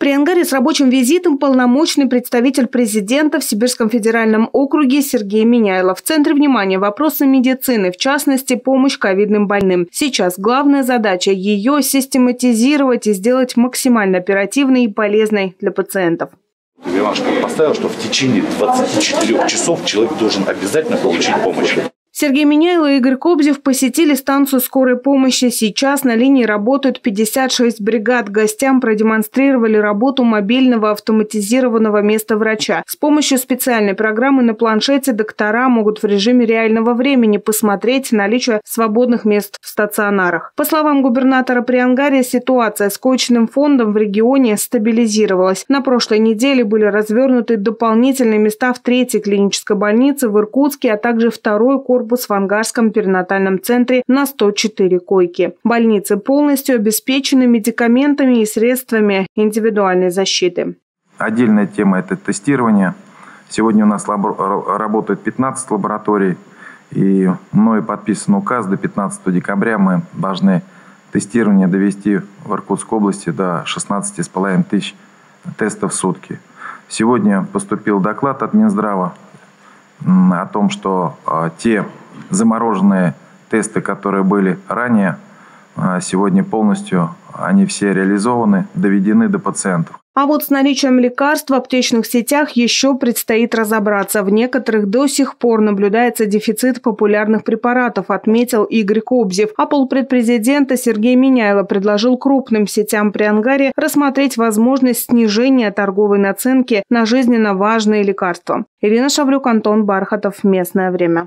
При ангаре с рабочим визитом полномочный представитель президента в Сибирском федеральном округе Сергей Миняйлов. В центре внимания вопросы медицины, в частности, помощь ковидным больным. Сейчас главная задача – ее систематизировать и сделать максимально оперативной и полезной для пациентов. Иванушка поставил, что в течение 24 часов человек должен обязательно получить помощь. Сергей Миняйло и Игорь Кобзев посетили станцию скорой помощи. Сейчас на линии работают 56 бригад. Гостям продемонстрировали работу мобильного автоматизированного места врача. С помощью специальной программы на планшете доктора могут в режиме реального времени посмотреть наличие свободных мест в стационарах. По словам губернатора Приангария, ситуация с коечным фондом в регионе стабилизировалась. На прошлой неделе были развернуты дополнительные места в третьей клинической больнице в Иркутске, а также второй корпус корпус в Ангарском перинатальном центре на 104 койки. Больницы полностью обеспечены медикаментами и средствами индивидуальной защиты. Отдельная тема – это тестирование. Сегодня у нас работает 15 лабораторий, и мною подписан указ до 15 декабря мы должны тестирование довести в Иркутской области до 16,5 тысяч тестов в сутки. Сегодня поступил доклад от Минздрава о том, что а, те замороженные тесты, которые были ранее, а, сегодня полностью они все реализованы, доведены до пациентов. А вот с наличием лекарств в аптечных сетях еще предстоит разобраться. В некоторых до сих пор наблюдается дефицит популярных препаратов, отметил Игорь Кобзев. А полпредпрезидента Сергей Миняйло предложил крупным сетям при ангаре рассмотреть возможность снижения торговой наценки на жизненно важные лекарства. Ирина Шаврюк, Антон Бархатов. Местное время.